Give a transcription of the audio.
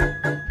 you